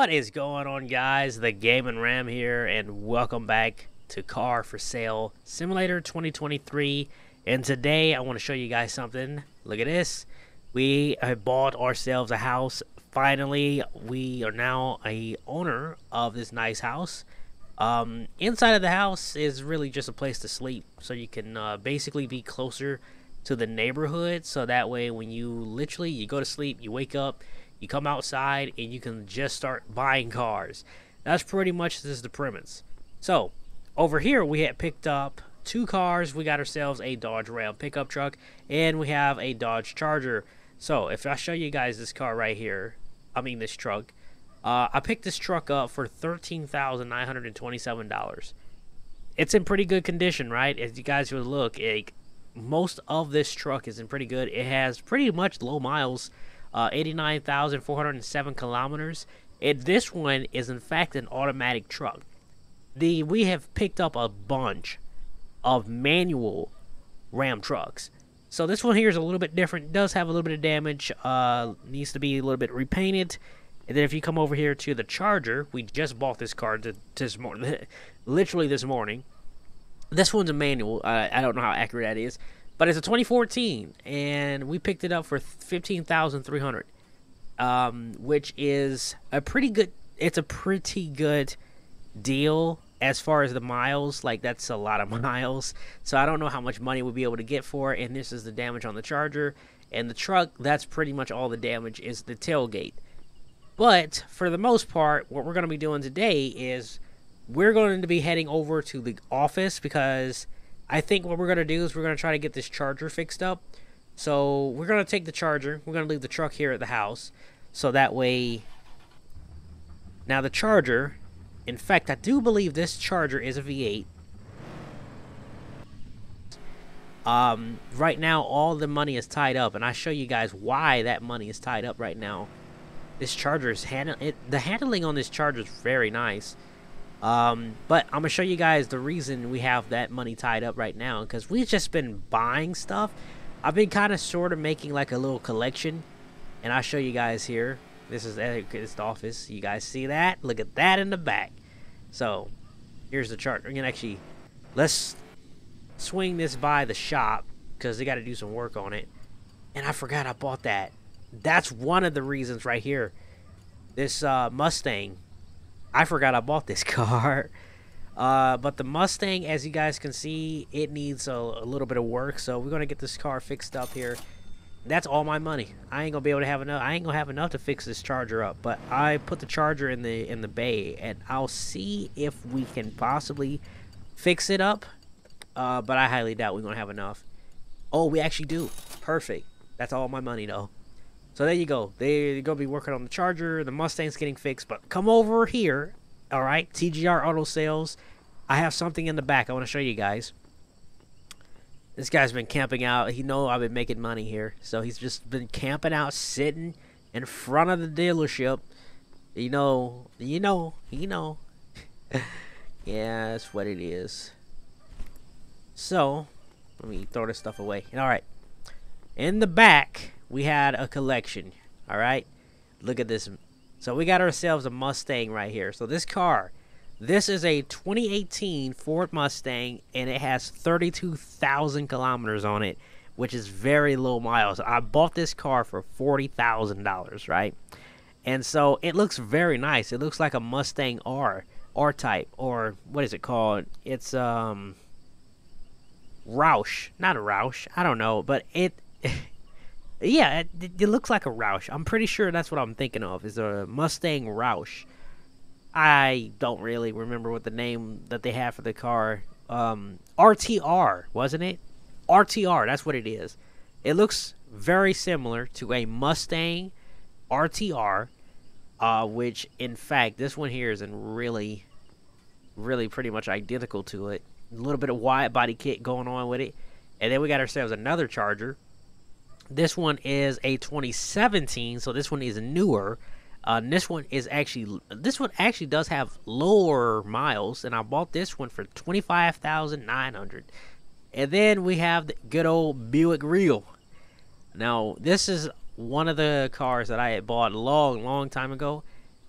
What is going on guys? The Gaming Ram here and welcome back to Car for Sale Simulator 2023 and today I want to show you guys something. Look at this. We have bought ourselves a house. Finally, we are now a owner of this nice house. Um, inside of the house is really just a place to sleep so you can uh, basically be closer to the neighborhood so that way when you literally you go to sleep, you wake up, you come outside and you can just start buying cars. That's pretty much this is the premise. So, over here we had picked up two cars. We got ourselves a Dodge Ram pickup truck and we have a Dodge Charger. So, if I show you guys this car right here, I mean this truck, uh, I picked this truck up for $13,927. It's in pretty good condition, right? As you guys would look, like, most of this truck is in pretty good. It has pretty much low miles uh, 89,407 kilometers. And this one is in fact an automatic truck. The we have picked up a bunch of manual Ram trucks. So this one here is a little bit different. Does have a little bit of damage. Uh, needs to be a little bit repainted. And then if you come over here to the Charger, we just bought this car to, this morning, literally this morning. This one's a manual. Uh, I don't know how accurate that is. But it's a 2014, and we picked it up for 15300 um, which is a pretty good. It's a pretty good deal as far as the miles. Like that's a lot of miles. So I don't know how much money we'll be able to get for it. And this is the damage on the Charger and the truck. That's pretty much all the damage is the tailgate. But for the most part, what we're going to be doing today is we're going to be heading over to the office because I think what we're going to do is we're going to try to get this charger fixed up. So we're going to take the charger. We're going to leave the truck here at the house. So that way... Now the charger... In fact, I do believe this charger is a V8. Um, right now, all the money is tied up. And I show you guys why that money is tied up right now. This charger is... Handle it, the handling on this charger is very nice. Um, but I'm going to show you guys the reason we have that money tied up right now. Because we've just been buying stuff. I've been kind of sort of making like a little collection. And I'll show you guys here. This is the office. You guys see that? Look at that in the back. So, here's the chart. We're going to actually... Let's swing this by the shop. Because they got to do some work on it. And I forgot I bought that. That's one of the reasons right here. This uh, Mustang I forgot I bought this car. Uh, but the Mustang, as you guys can see, it needs a, a little bit of work. So we're going to get this car fixed up here. That's all my money. I ain't going to be able to have enough. I ain't going to have enough to fix this charger up. But I put the charger in the in the bay. And I'll see if we can possibly fix it up. Uh, but I highly doubt we're going to have enough. Oh, we actually do. Perfect. That's all my money, though. So there you go. They're going to be working on the Charger. The Mustang's getting fixed. But come over here. All right. TGR Auto Sales. I have something in the back I want to show you guys. This guy's been camping out. He know I've been making money here. So he's just been camping out, sitting in front of the dealership. You know, you know, you know. yeah, that's what it is. So, let me throw this stuff away. All right. In the back, we had a collection. All right, look at this. So we got ourselves a Mustang right here. So this car, this is a 2018 Ford Mustang, and it has 32,000 kilometers on it, which is very low miles. I bought this car for $40,000, right? And so it looks very nice. It looks like a Mustang R, R type, or what is it called? It's um Roush, not a Roush. I don't know, but it yeah, it, it, looks like a Roush. I'm pretty sure that's what I'm thinking of. Is a Mustang Roush. I don't really remember what the name that they have for the car. Um, RTR, wasn't it? RTR, that's what it is. It looks very similar to a Mustang RTR, uh, which in fact this one here is in really, really pretty much identical to it. A little bit of wide body kit going on with it, and then we got ourselves another Charger this one is a 2017, so this one is newer. Uh, this one is actually this one actually does have lower miles, and I bought this one for twenty five thousand nine hundred. And then we have the good old Buick Real. Now, this is one of the cars that I had bought a long, long time ago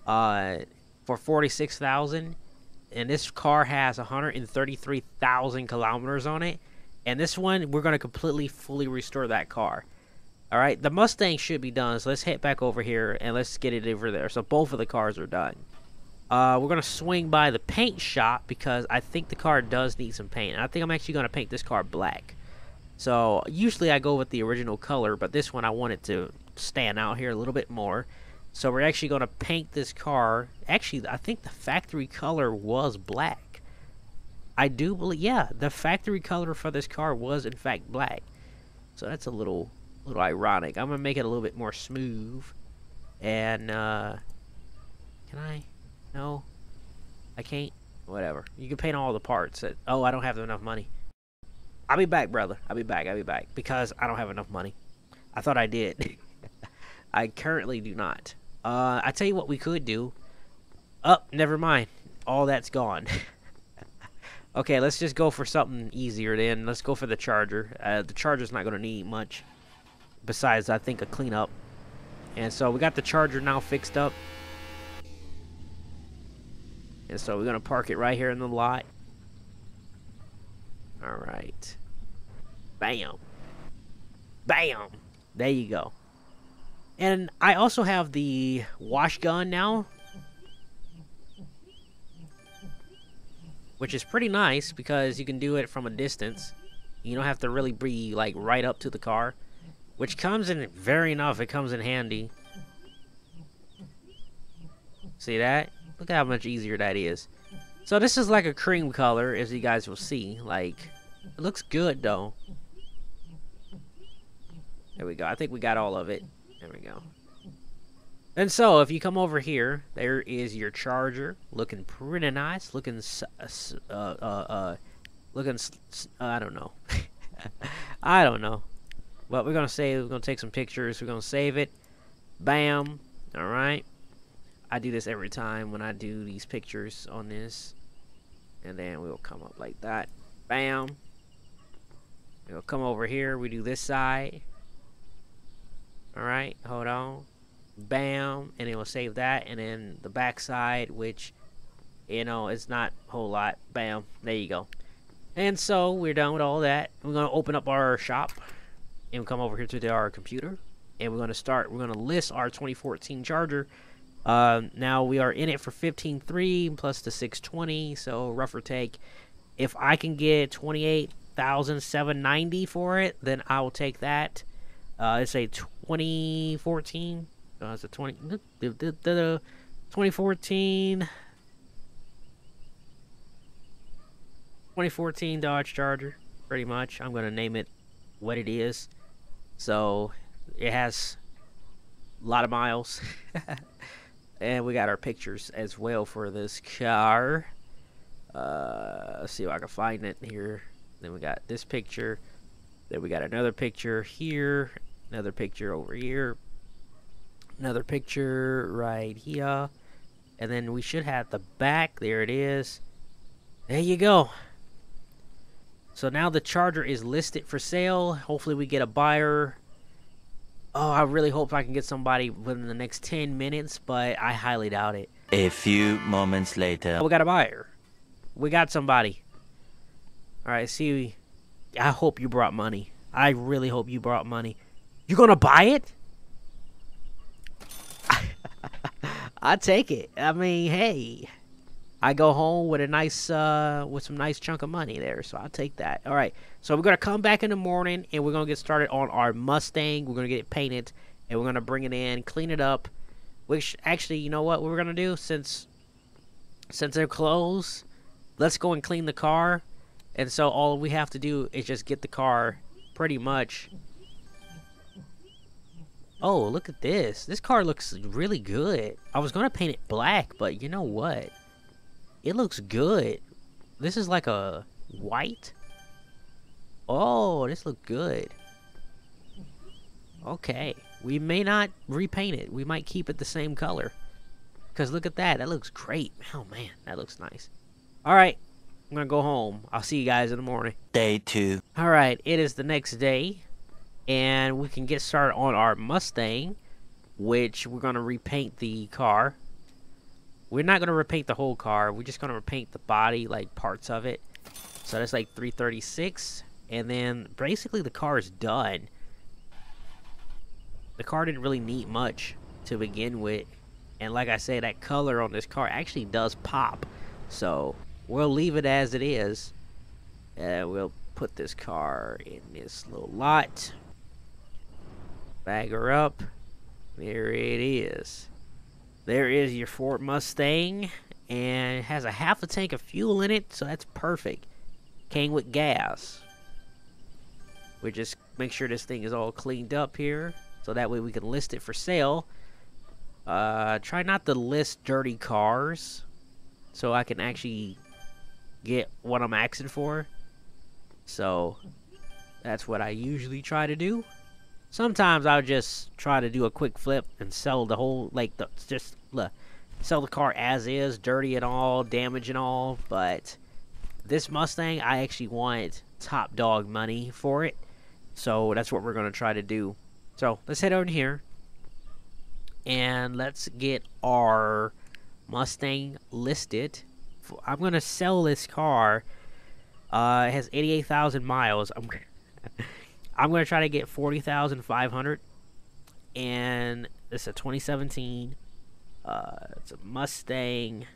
uh, for 46000 And this car has 133,000 kilometers on it. And this one, we're going to completely, fully restore that car. All right, the Mustang should be done. So let's head back over here and let's get it over there. So both of the cars are done. Uh, we're going to swing by the paint shop because I think the car does need some paint. I think I'm actually going to paint this car black. So usually I go with the original color, but this one I want it to stand out here a little bit more. So we're actually going to paint this car. Actually, I think the factory color was black. I do believe, yeah, the factory color for this car was in fact black. So that's a little a little ironic. I'm going to make it a little bit more smooth. And, uh, can I? No. I can't. Whatever. You can paint all the parts. oh, I don't have enough money. I'll be back, brother. I'll be back. I'll be back. Because I don't have enough money. I thought I did. I currently do not. Uh, I tell you what we could do. Up, oh, never mind. All that's gone. okay, let's just go for something easier then. Let's go for the charger. Uh, the charger's not going to need much besides I think a cleanup. And so we got the charger now fixed up. And so we're going to park it right here in the lot. Alright. Bam. Bam. There you go. And I also have the wash gun now. Which is pretty nice because you can do it from a distance. You don't have to really be like right up to the car. Which comes in, very enough, it comes in handy. See that? Look how much easier that is. So this is like a cream color, as you guys will see. Like, it looks good, though. There we go. I think we got all of it. There we go. And so, if you come over here, there is your charger, looking pretty nice, looking, uh, uh, uh, looking, uh, I don't know. I don't know. But we're going to save, we're going to take some pictures, we're going to save it. Bam. Alright. I do this every time when I do these pictures on this. And then we'll come up like that. Bam. We'll come over here, we do this side. Alright, hold on. Bam. And it will save that. And then the back side, which, you know, it's not a whole lot. Bam. There you go. And so, we're done with all that. We're going to open up our shop and we come over here to our computer and we're going to start we're going to list our 2014 charger. Uh, now we are in it for 15.3 plus the 620 so rougher take. If I can get 28,790 for it then I will take that. Uh, it's a 2014 uh, it's a 20 2014 2014 Dodge Charger pretty much. I'm gonna name it what it is so it has a lot of miles. and we got our pictures as well for this car. Uh, let's see if I can find it here. Then we got this picture. Then we got another picture here. Another picture over here. Another picture right here. And then we should have the back. There it is. There you go. So now the charger is listed for sale. Hopefully we get a buyer. Oh, I really hope I can get somebody within the next 10 minutes, but I highly doubt it. A few moments later. We got a buyer. We got somebody. Alright, see. I hope you brought money. I really hope you brought money. You gonna buy it? I take it. I mean, hey. I go home with a nice, uh, with some nice chunk of money there. So I'll take that. All right. So we're to come back in the morning and we're to get started on our Mustang. We're to get it painted and we're to bring it in, clean it up. Which actually, you know what we're to do? Since, since they're closed, let's go and clean the car. And so all we have to do is just get the car pretty much. Oh, look at this. This car looks really good. I was going to paint it black, but you know what? It looks good. This is like a white. Oh, this looks good. Okay. We may not repaint it. We might keep it the same color. Because look at that. That looks great. Oh, man. That looks nice. Alright. I'm going to go home. I'll see you guys in the morning. Day two. Alright. It is the next day. and we can get started on our Mustang, which we're gonna repaint the car. We're not gonna repaint the whole car. We're just gonna repaint the body, like parts of it. So that's like 336, and then basically the car is done. The car didn't really need much to begin with, and like I said, that color on this car actually does pop. So we'll leave it as it is. Uh, we'll put this car in this little lot. Bag her up. There it is. There is your Ford Mustang. And it has a half a tank of fuel in it, so that's perfect. Came with gas. We just make sure this thing is all cleaned up here. So that way we can list it for sale. Uh, try not to list dirty cars. So I can actually get what I'm asking for. So that's what I usually try to do. Sometimes I'll just try to do a quick flip and sell the whole, like, the, just look, sell the car as is, dirty and all, damage and all. But this Mustang, I actually want top dog money for it. So that's what we're going to try to do. So let's head over here. And let's get our Mustang listed. I'm going to sell this car. Uh, it has 88,000 miles. I'm I'm gonna try to get forty thousand five hundred, and it's a 2017. Uh, it's a Mustang.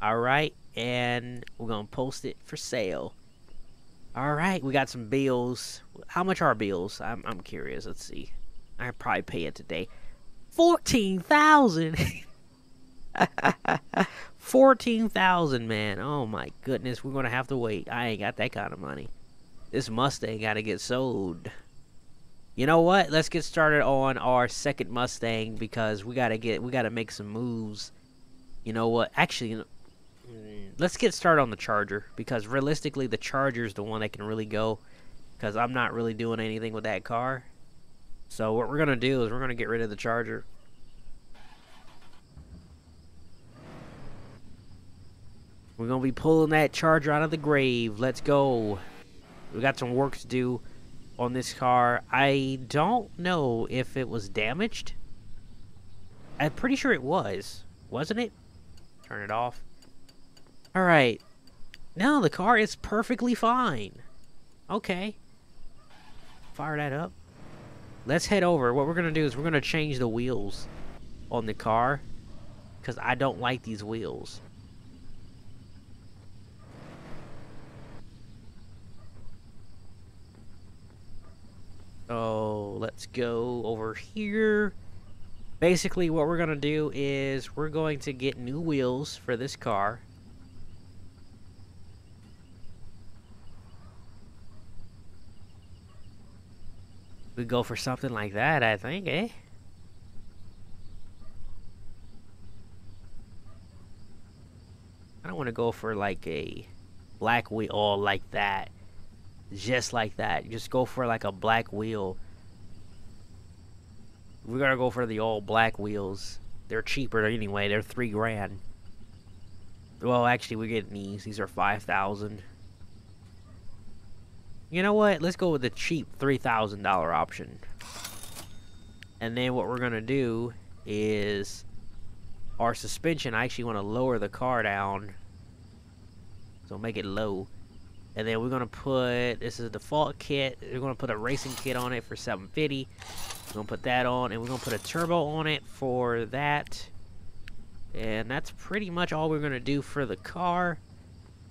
All right, and we're gonna post it for sale. All right, we got some bills. How much are bills? I'm I'm curious. Let's see. I probably pay it today. Fourteen thousand. 14,000, man. Oh my goodness, we're going to have to wait. I ain't got that kind of money. This Mustang got to get sold. You know what? Let's get started on our second Mustang because we got to get we got to make some moves. You know what? Actually, let's get started on the Charger because realistically the Charger is the one that can really go because I'm not really doing anything with that car. So what we're going to do is we're going to get rid of the Charger We're going to be pulling that charger out of the grave. Let's go. We got some work to do on this car. I don't know if it was damaged. I'm pretty sure it was. Wasn't it? Turn it off. Alright. No, the car is perfectly fine. Okay. Fire that up. Let's head over. What we're going to do is we're going to change the wheels on the car. Because I don't like these wheels. So let's go over here. Basically what we're going to do is we're going to get new wheels for this car. We go for something like that, I think, eh? I don't want to go for like a black wheel all like that just like that. Just go for like a black wheel. We're gonna go for the all black wheels. They're cheaper anyway. They're three grand. Well, actually, we're getting these. These are five thousand. You know what? Let's go with the cheap three thousand dollar option. And then what we're gonna do is our suspension. I actually want to lower the car down, so make it low. And then we're going to put, this is a default kit. We're going to put a racing kit on it for 750. We're going to put that on. And we're going to put a turbo on it for that. And that's pretty much all we're going to do for the car.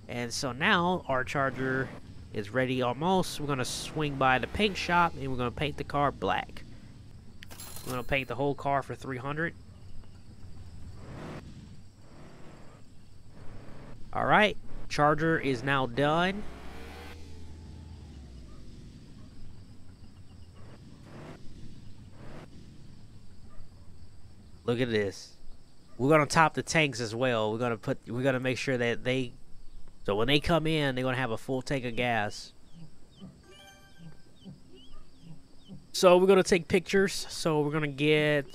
And so now our Charger is ready almost. We're going to swing by the paint shop and we're going to paint the car black. We're going to paint the whole car for 300 Alright, Charger is now done. Look at this. We're gonna top the tanks as well. We're gonna put. We're gonna make sure that they. So when they come in, they're gonna have a full tank of gas. So we're gonna take pictures. So we're gonna get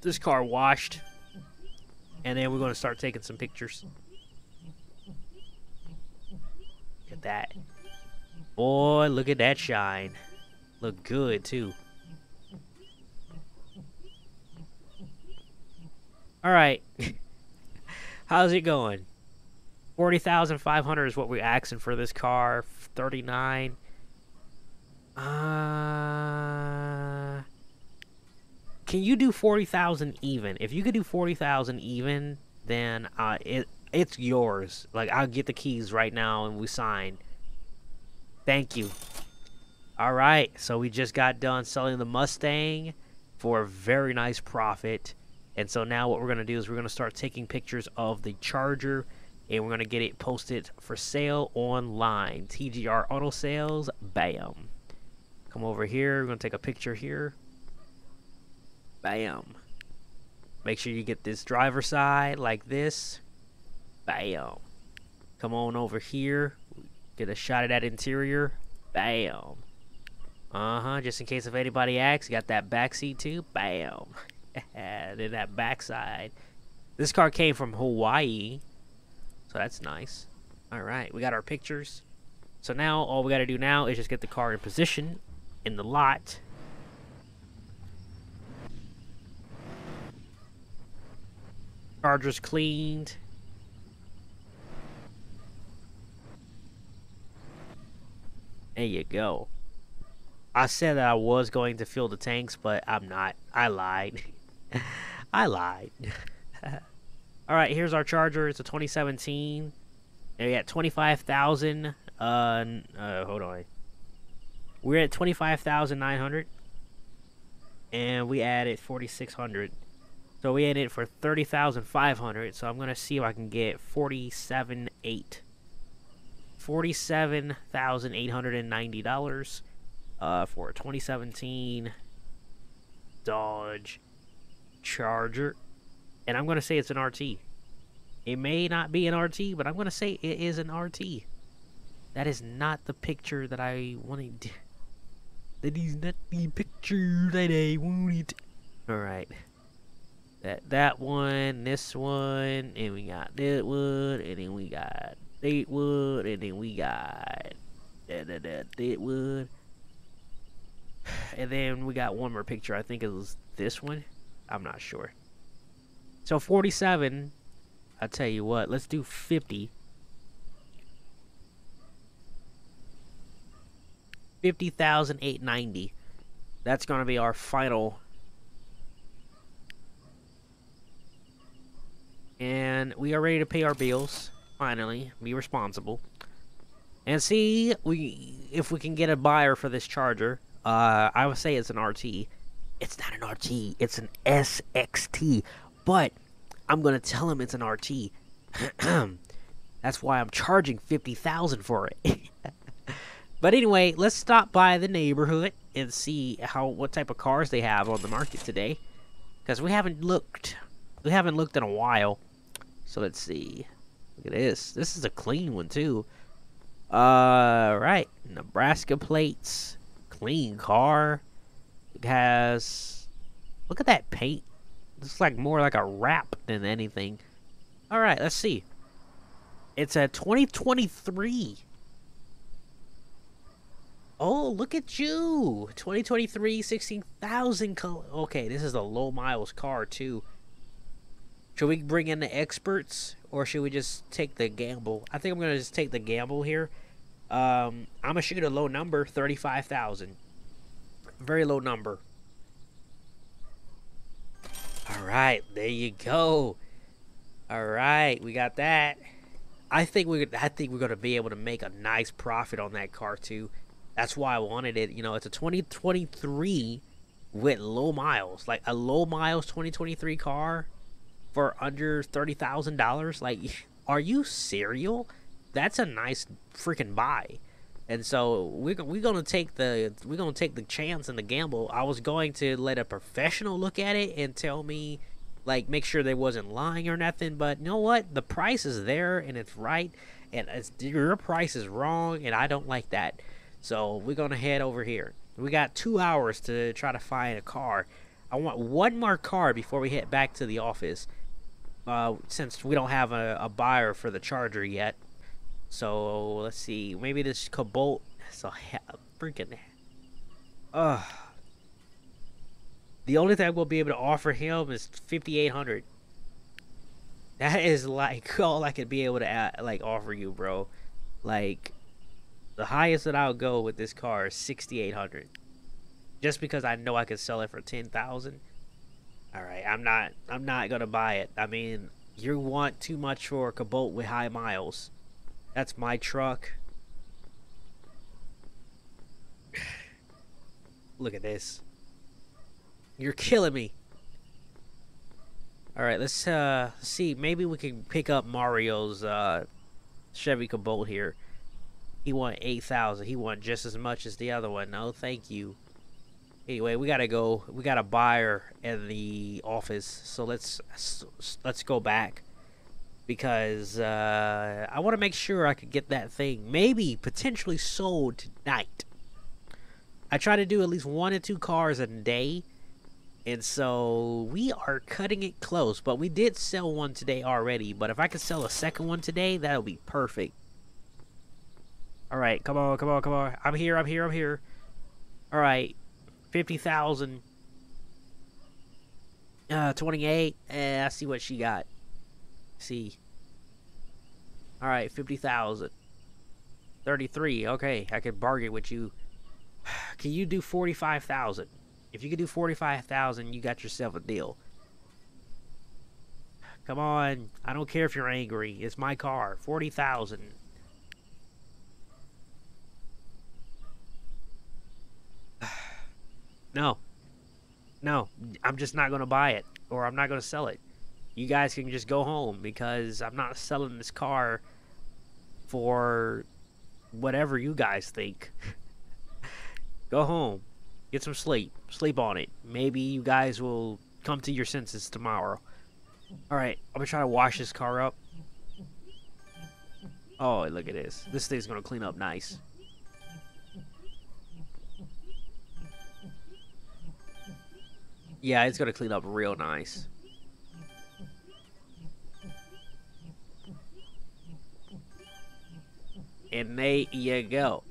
this car washed, and then we're gonna start taking some pictures. Look at that. Boy, look at that shine. Look good too. All right. How's it going? 40,500 is what we're asking for this car. 39. Uh Can you do 40,000 even? If you could do 40,000 even, then uh it it's yours. Like I'll get the keys right now and we sign. Thank you. All right, so we just got done selling the Mustang for a very nice profit. And so now what we're going to do is we're going to start taking pictures of the Charger and we're going to get it posted for sale online. TGR Auto Sales, bam. Come over here, we're going to take a picture here. Bam. Make sure you get this driver side like this. Bam. Come on over here. Get a shot of that interior. Bam. Uh-huh, just in case if anybody asks, got that back seat too. Bam. and then that backside. This car came from Hawaii. So that's nice. Alright, we got our pictures. So now all we gotta do now is just get the car in position in the lot. Charger's cleaned. There you go. I said that I was going to fill the tanks, but I'm not. I lied. I lied. Alright, here's our charger. It's a 2017. And we got 25,000. Uh, uh, hold on. We're at 25,900. And we added 4,600. So we added for 30,500. So I'm going to see if I can get 47,800. $47,890 uh, for a 2017 Dodge Charger. And I'm going to say it's an RT. It may not be an RT, but I'm going to say it is an RT. That is not the picture that I wanted. That is not the picture that I wanted. Alright. That that one, this one, and we got that one, and then we got Deadwood, and then we got that, that, that Deadwood. And then we got one more picture. I think it was this one. I'm not sure. So 47. I tell you what, let's do 50. 50,890. That's going to be our final. And we are ready to pay our bills. Finally, be responsible. And see we if we can get a buyer for this charger. Uh, I would say it's an RT. It's not an RT. It's an SXT. But I'm gonna tell him it's an RT. That's why I'm charging fifty thousand for it. but anyway, let's stop by the neighborhood and see how what type of cars they have on the market today. Because we haven't looked. We haven't looked in a while. So let's see. At this. This is a clean one too. Uh, right. Nebraska plates. Clean car. It has. Look at that paint. Looks like more like a wrap than anything. All right, let's see. It's a 2023. Oh, look at you. 2023, 16,000 Okay, this is a low miles car too. Should we bring in the experts or should we just take the gamble? I think I'm to just take the gamble here. Um, I'm to shoot a low number, 35,000. Very low number. All right, there you go. All right, we got that. I think we I think we're to be able to make a nice profit on that car too. That's why I wanted it. You know, it's a 2023 with low miles, like a low miles 2023 car for under thirty thousand dollars. Like, are you serial? That's a nice freaking buy. And so we're we're gonna take the we're gonna take the chance and the gamble. I was going to let a professional look at it and tell me, like, make sure they wasn't lying or nothing. But you know what? The price is there and it's right, and it's, your price is wrong, and I don't like that. So we're gonna head over here. We got two hours to try to find a car. I want one more car before we head back to the office. Uh, since we don't have a, a buyer for the charger yet, so let's see. Maybe this Cobalt So freaking. Uh, the only thing we'll be able to offer him is fifty eight hundred. That is like all I could be able to add, like offer you, bro. Like the highest that I'll go with this car is sixty eight hundred. Just because I know I could sell it for ten thousand. All right, I'm not. I'm not gonna buy it. I mean, you want too much for a Cobalt with high miles. That's my truck. Look at this. You're killing me. Alright, let's uh see. Maybe we can pick up Mario's uh Chevy Cobalt here. He won 8,000. He won just as much as the other one. No, thank you. Anyway, we gotta go. We got a buyer in the office, so let's let's go back because uh, I want to make sure I could get that thing maybe potentially sold tonight. I try to do at least one or two cars a day. And so we are cutting it close. But we did sell one today already. But if I could sell a second one today, that'll be perfect. Alright, come on, come on, come on. I'm here, I'm here, I'm here. Alright. 50,000. Uh, 28. Eh, I see what she got. See. Alright, 50,000. 33. Okay, I could bargain with you. Can you do 45,000? If you could do 45,000, you got yourself a deal. Come on. I don't care if you're angry. It's my car. 40,000. No. No. I'm just not going to buy it. Or I'm not going to sell it. You guys can just go home because I'm not selling this car for whatever you guys think. Go home. Get some sleep. Sleep on it. Maybe you guys will come to your senses tomorrow. Alright, I'm gonna try to wash this car up. Oh, look at this. This thing's gonna clean up nice. Yeah, it's gonna clean up real nice. And there you go.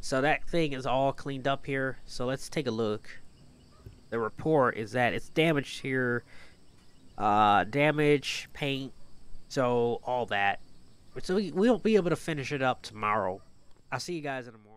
So that thing is all cleaned up here. So let's take a look. The report is that it's damaged here. Uh, damage, paint, so all that. So we'll be able to finish it up tomorrow. I'll see you guys in the morning.